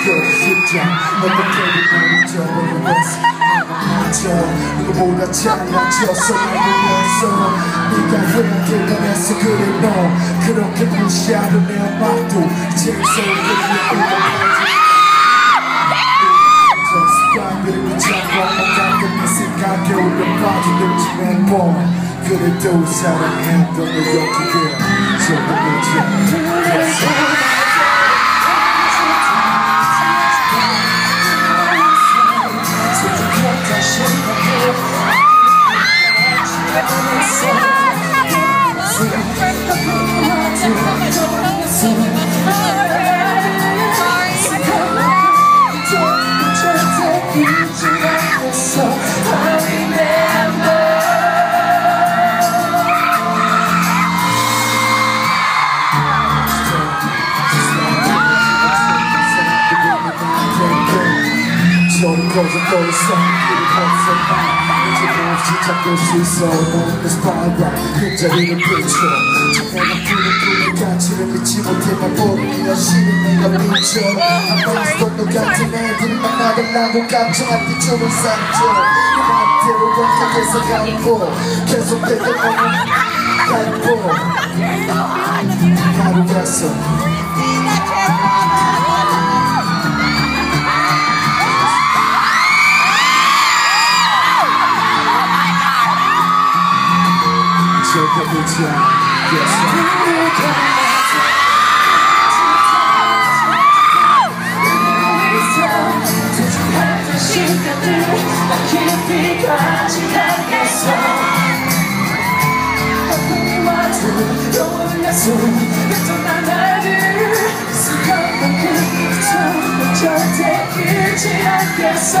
자 어떻게든 날 잊어버리겠어 맞아 누구보다 잘나졌어 날 위해서 네가 후회하길 원했어 그래 너 그렇게 무시하던 내 음악도 이제 소리를 습관들을 잡아 가끔 내 생각에 올려봐도 되지만 뭐 그래도 사랑했던 너 저 거저 더 이상 길을 벗어나 이제 몹시 잡고 있어. 너는 스파이라 빈자리를 비춰. 내가 꾸는 꿈의 가치를 믿지 못해 날 보는 여신은 내가 미쳐. 있었던 너 같은 애들이 만나달라고 감정한 뒤쪽을 삼켜. 내 맘대로 원각에서 가고 계속되던 너는 갈고. 하루였어 저겨보지 않겠어 시간들 나 깊이 간직하겠어 아픔이 와도 떠올려서 뱉어난 나를 수많은 그 절대 잃지 않겠어